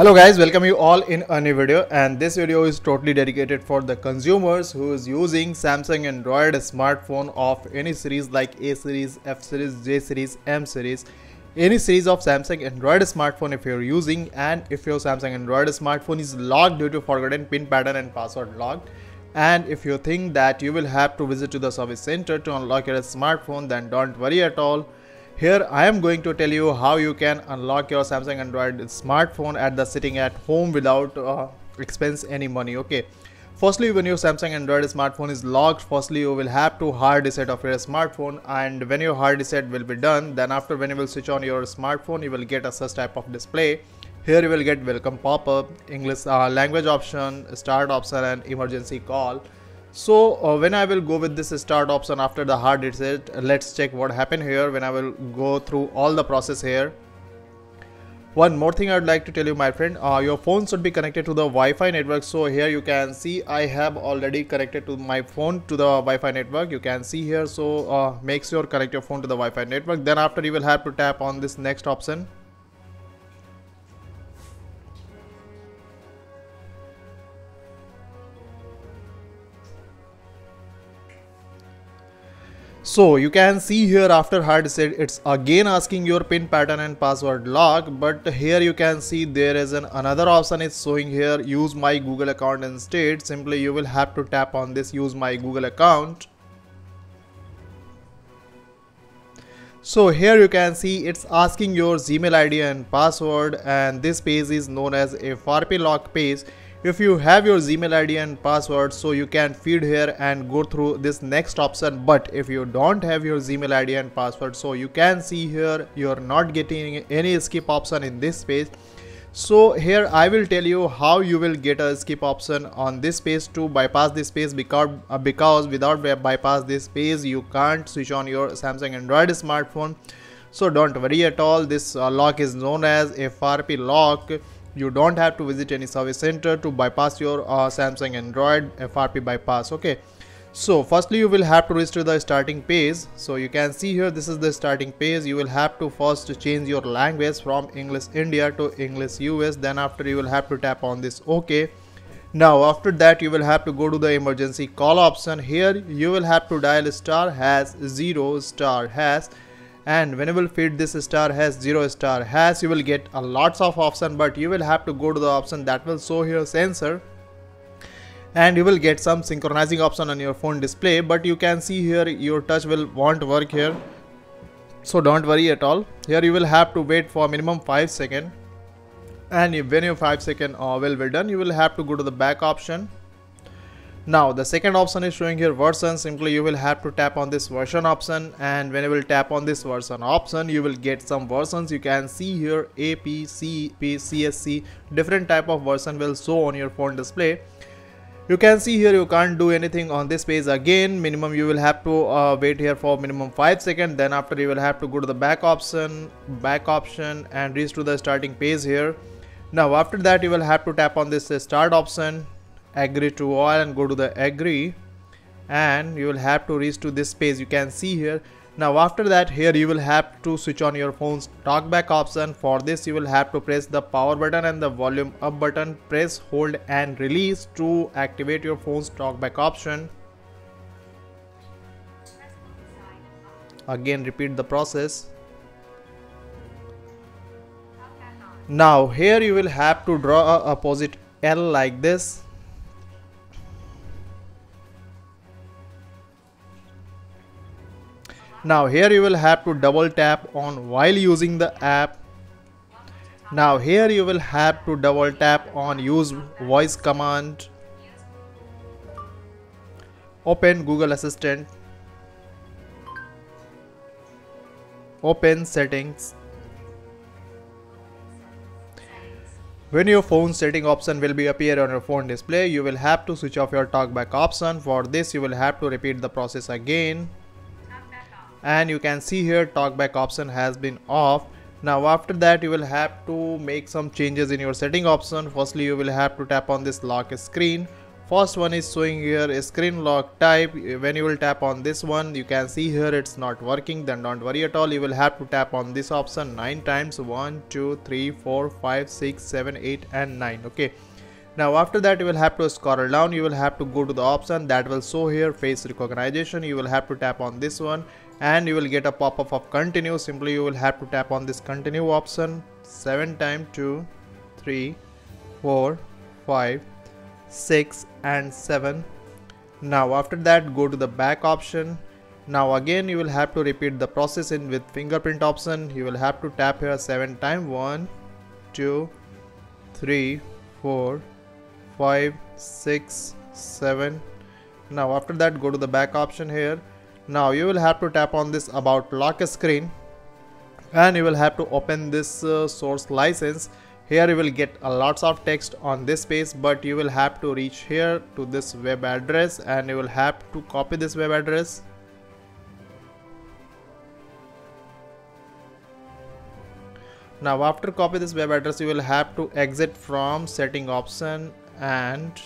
Hello guys, welcome you all in a new video. And this video is totally dedicated for the consumers who is using Samsung Android smartphone of any series like A series, F series, J series, M series, any series of Samsung Android smartphone if you're using and if your Samsung Android smartphone is locked due to forgotten pin pattern and password locked. And if you think that you will have to visit to the service center to unlock your smartphone then don't worry at all here I am going to tell you how you can unlock your Samsung Android smartphone at the sitting at home without uh, expense any money okay? Firstly when your Samsung Android smartphone is locked firstly you will have to hard reset of your smartphone and when your hard reset will be done then after when you will switch on your smartphone you will get a such type of display. Here you will get welcome pop-up English uh, language option start option and emergency call so uh, when I will go with this start option after the hard reset let's check what happened here when I will go through all the process here. One more thing I'd like to tell you my friend uh, your phone should be connected to the Wi-Fi network. So here you can see I have already connected to my phone to the Wi-Fi network. You can see here. So uh, make sure connect your phone to the Wi-Fi network. Then after you will have to tap on this next option So you can see here after hard reset it's again asking your pin pattern and password lock but here you can see there is an another option is showing here use my Google account instead simply you will have to tap on this use my Google account. So here you can see it's asking your Gmail ID and password and this page is known as a FRP lock page if you have your gmail id and password so you can feed here and go through this next option. But if you don't have your gmail id and password so you can see here you're not getting any skip option in this page. So here i will tell you how you will get a skip option on this page to bypass this page. Because uh, because without bypass this page you can't switch on your samsung android smartphone. So don't worry at all. This uh, lock is known as frp lock you don't have to visit any service center to bypass your uh, Samsung Android FRP bypass okay? So firstly you will have to to the starting page. So you can see here this is the starting page. You will have to first change your language from English India to English US then after you will have to tap on this OK. Now after that you will have to go to the emergency call option. Here you will have to dial star has 0 star hash and when you will feed this star has 0 star. Has you will get a lots of option but you will have to go to the option that will show here sensor. And you will get some synchronizing option on your phone display but you can see here your touch will won't work here. So don't worry at all. Here you will have to wait for minimum 5 second. And when your 5 second uh, will be done you will have to go to the back option now the second option is showing here version. Simply you will have to tap on this version option. And when you will tap on this version option you will get some versions. You can see here A, P, C, P, CSC different type of version will show on your phone display. You can see here you can't do anything on this page again. Minimum you will have to uh, wait here for minimum 5 seconds. Then after you will have to go to the back option back option and reach to the starting page here. Now after that you will have to tap on this start option agree to all and go to the agree. And you will have to reach to this page you can see here. Now after that here you will have to switch on your phone's talkback option. For this you will have to press the power button and the volume up button. Press hold and release to activate your phone's talkback option. Again repeat the process. Now here you will have to draw a opposite L like this now here you will have to double tap on while using the app. Now here you will have to double tap on use voice command. Open google assistant. Open settings. When your phone setting option will be appear on your phone display you will have to switch off your talkback option. For this you will have to repeat the process again and you can see here talkback option has been off. Now after that you will have to make some changes in your setting option. Firstly you will have to tap on this lock screen. First one is showing here screen lock type. When you will tap on this one you can see here it's not working. Then don't worry at all. You will have to tap on this option nine times. One two three four five six seven eight and nine. Okay. Now after that you will have to scroll down. You will have to go to the option that will show here face recognition. You will have to tap on this one and you will get a pop-up of continue. Simply you will have to tap on this continue option 7 times 2 3 4 5 6 and 7 now after that go to the back option. Now again you will have to repeat the process in with fingerprint option. You will have to tap here 7 times 1 2 3 4 5 6 7 now after that go to the back option here now you will have to tap on this about lock screen and you will have to open this uh, source license. Here you will get a lots of text on this page but you will have to reach here to this web address and you will have to copy this web address. Now after copy this web address you will have to exit from setting option and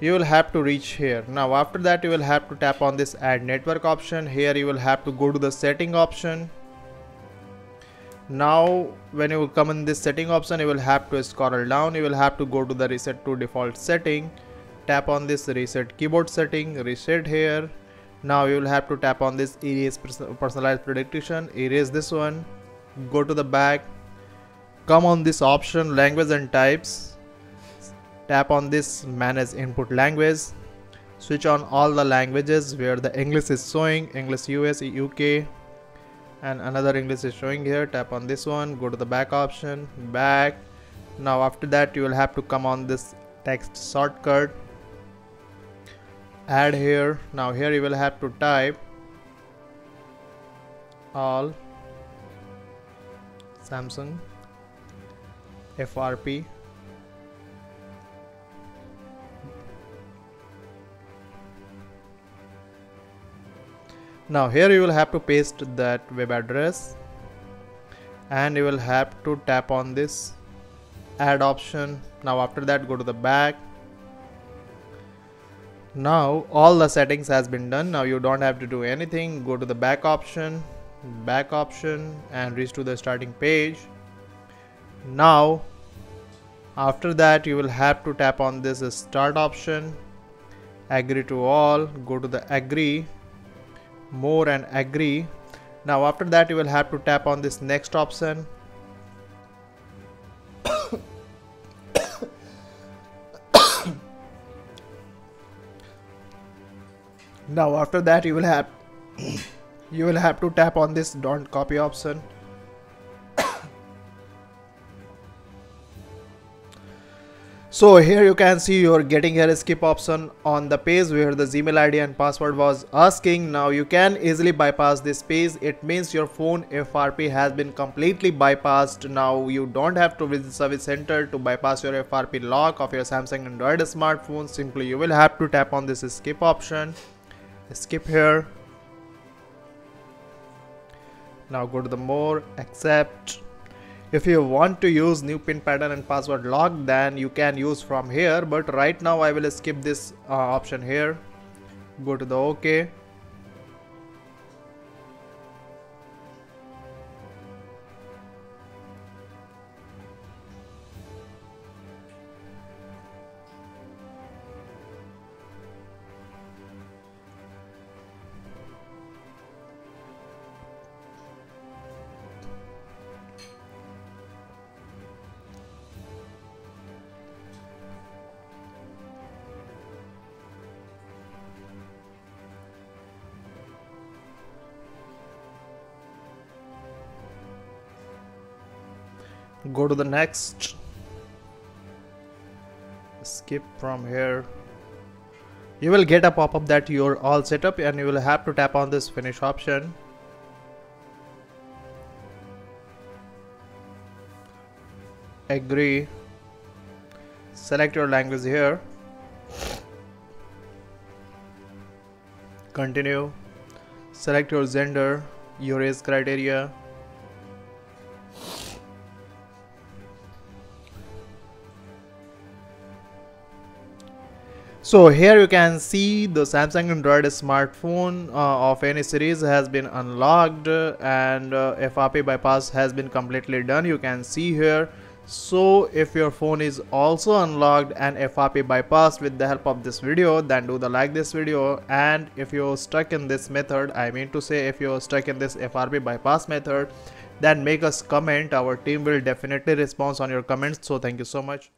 you will have to reach here. Now after that you will have to tap on this add network option. Here you will have to go to the setting option. Now when you come in this setting option you will have to scroll down. You will have to go to the reset to default setting. Tap on this reset keyboard setting reset here. Now you will have to tap on this erase personalized prediction erase this one. Go to the back. Come on this option language and types tap on this manage input language. Switch on all the languages where the english is showing. English us uk and another English is showing here. Tap on this one. Go to the back option. Back. Now after that you will have to come on this text shortcut. Add here. Now here you will have to type all Samsung FRP now here you will have to paste that web address and you will have to tap on this add option. Now after that go to the back. Now all the settings has been done. Now you don't have to do anything. Go to the back option back option and reach to the starting page. Now after that you will have to tap on this start option. Agree to all. Go to the agree more and agree. Now after that you will have to tap on this next option. Now after that you will have you will have to tap on this don't copy option So here you can see you're getting here skip option on the page where the Gmail ID and password was asking. Now you can easily bypass this page. It means your phone FRP has been completely bypassed. Now you don't have to visit service center to bypass your FRP lock of your Samsung Android smartphone. Simply you will have to tap on this skip option. Skip here. Now go to the more, accept if you want to use new pin pattern and password lock then you can use from here. But right now I will skip this uh, option here. Go to the OK go to the next. Skip from here. You will get a pop-up that you're all set up and you will have to tap on this finish option. Agree. Select your language here. Continue. Select your gender your age criteria So here you can see the Samsung Android smartphone uh, of any series has been unlocked and uh, FRP bypass has been completely done. You can see here. So if your phone is also unlocked and FRP bypassed with the help of this video then do the like this video and if you're stuck in this method I mean to say if you're stuck in this FRP bypass method then make us comment our team will definitely respond on your comments so thank you so much